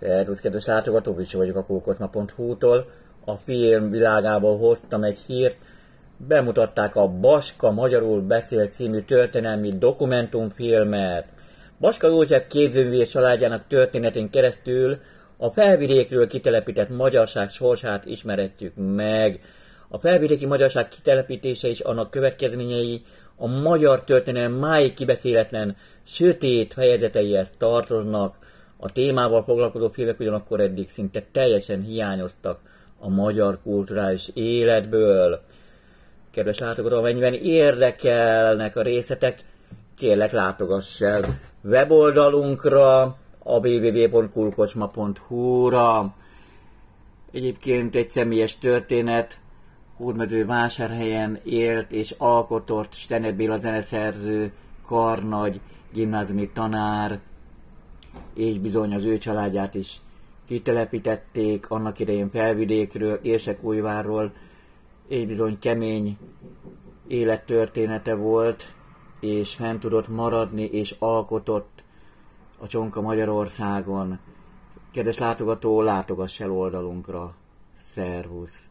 Szervusz, kedves látogató, Vicsi vagyok a kókosma.hu-tól. A film világából hoztam egy hírt. Bemutatták a Baska Magyarul Beszél című történelmi dokumentumfilmet. Baska József képzőművész családjának történetén keresztül a felvidékről kitelepített magyarság sorsát ismeretjük meg. A felvidéki magyarság kitelepítése és annak következményei a magyar történelem máig kibeszéletlen, sötét fejezeteihez tartoznak, a témával foglalkozó filmek ugyanakkor eddig szinte teljesen hiányoztak a magyar kulturális életből. Kedves látogató, amennyiben érdekelnek a részletek, kérlek látogass el weboldalunkra, a www.kulkocsma.hu-ra. Egyébként egy személyes történet, Hódmező vásárhelyen élt és alkotott Stener Béla zeneszerző, karnagy, gimnáziumi tanár, és bizony az ő családját is kitelepítették, annak idején felvidékről, Érsekújvárról, és bizony kemény élettörténete volt, és fent tudott maradni, és alkotott a Csonka Magyarországon. Kedves látogató, látogass el oldalunkra. Szervusz!